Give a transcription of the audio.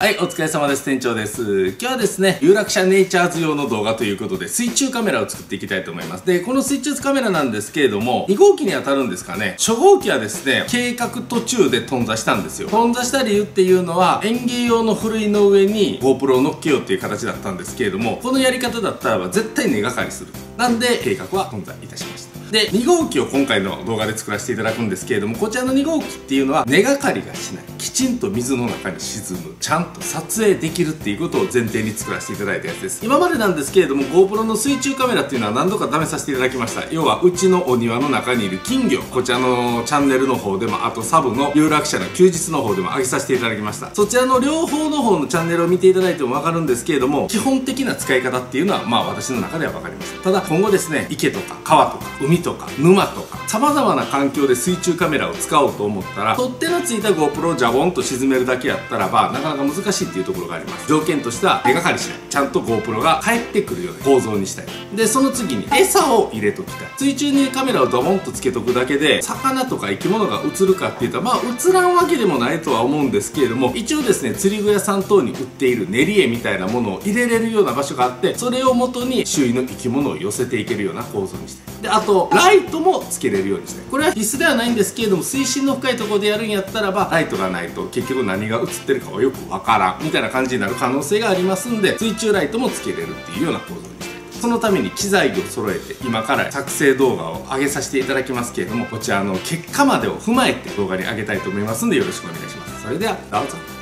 はい、お疲れ様です。店長です。今日はですね、有楽者ネイチャーズ用の動画ということで、水中カメラを作っていきたいと思います。で、この水中カメラなんですけれども、2号機に当たるんですかね。初号機はですね、計画途中で頓挫したんですよ。頓挫した理由っていうのは、園芸用のふるいの上に GoPro を乗っけようっていう形だったんですけれども、このやり方だったらば絶対根がかりする。なんで、計画は頓挫いたしました。で2号機を今回の動画で作らせていただくんですけれどもこちらの2号機っていうのは根がかりがしないちんと水の中に沈む。ちゃんと撮影できるっていうことを前提に作らせていただいたやつです。今までなんですけれども GoPro の水中カメラっていうのは何度か試させていただきました。要はうちのお庭の中にいる金魚こちらのチャンネルの方でもあとサブの有楽者の休日の方でも上げさせていただきました。そちらの両方の方のチャンネルを見ていただいても分かるんですけれども基本的な使い方っていうのはまあ私の中では分かりましたただ今後ですね池とか川とか海とか沼とかとかさまざまな環境で水中カメラを使おうと思ったら取っ手のついた GoPro ジャボンと沈めるだけやったらばなかなか難しいっていうところがあります。条件としては手がかりしない。ちゃんと GoPro が帰ってくるような構造にしたい。でその次に餌を入れときたい。水中にカメラをドボンとつけとくだけで魚とか生き物が映るかっていったらまあ映らんわけでもないとは思うんですけれども一応ですね釣り具屋さん等に売っている練り絵みたいなものを入れれるような場所があってそれを元に周囲の生き物を寄せていけるような構造にしたい。であとライトもつけれるようにしたい。これは必須ではないんですけれども水深の深いところでやるんやったらばライトがないと。と結局何が映ってるかはよくわからんみたいな感じになる可能性がありますんで水中ライトもつけれるっていうような構造にしてそのために機材を揃えて今から作成動画を上げさせていただきますけれどもこちらの結果までを踏まえて動画に上げたいと思いますんでよろしくお願いします。それではどうぞ。